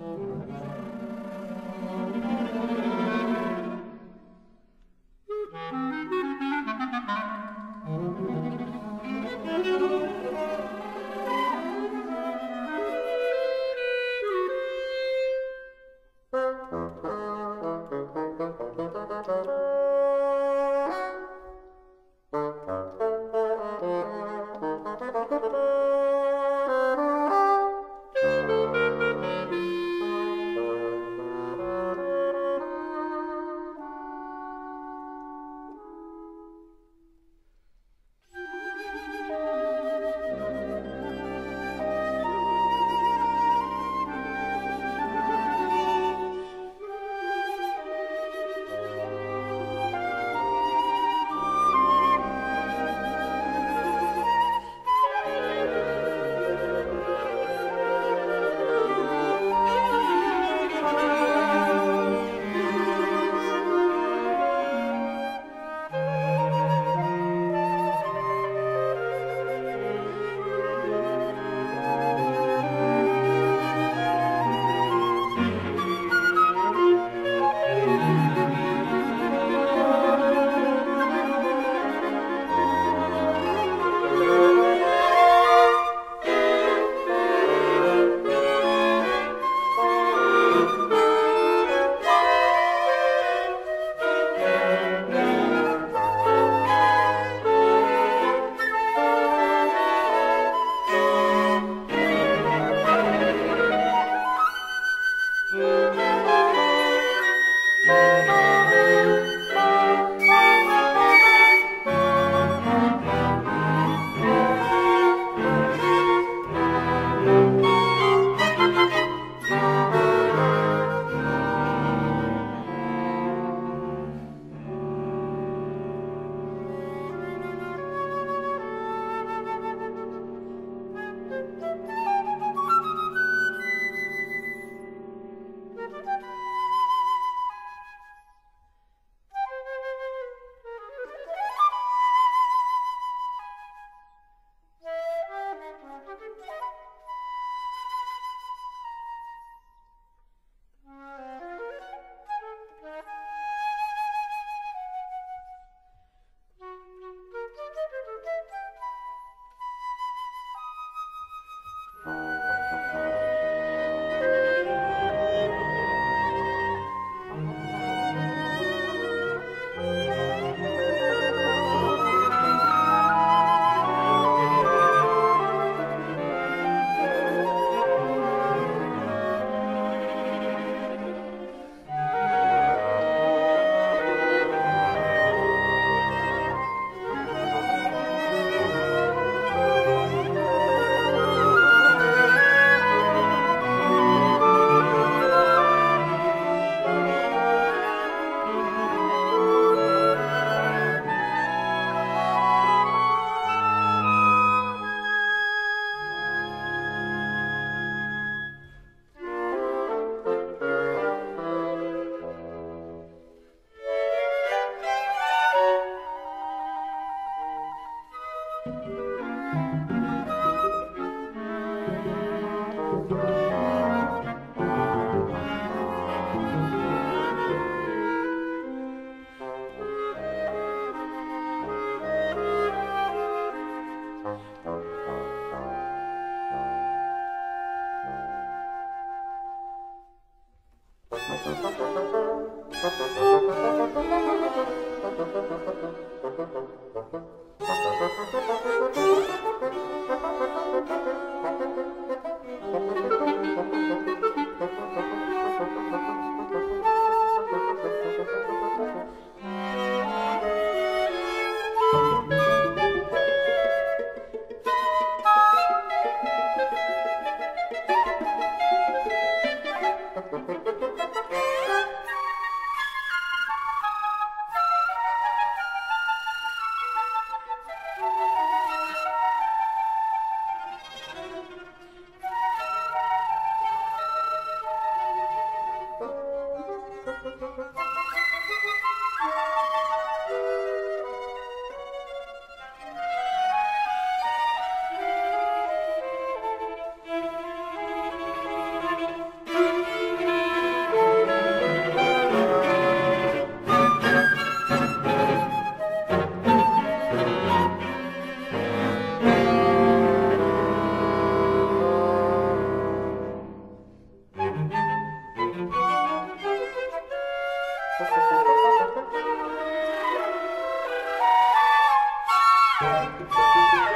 Thank you. Thank you. Bye-bye. Yeah.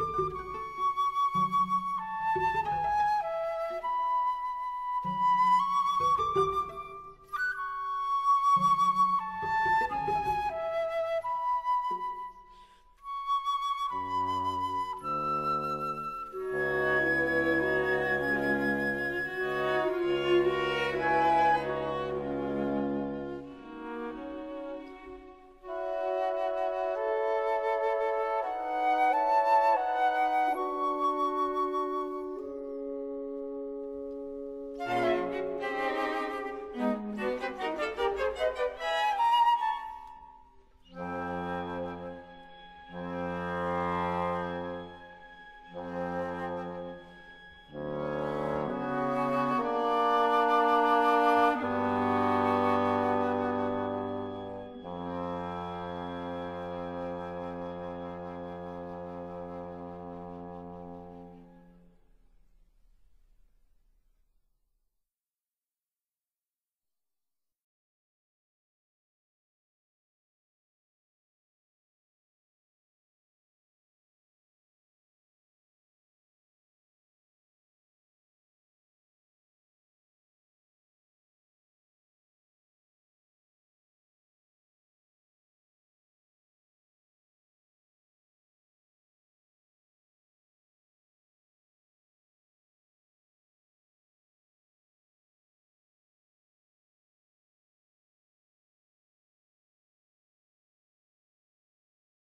Thank you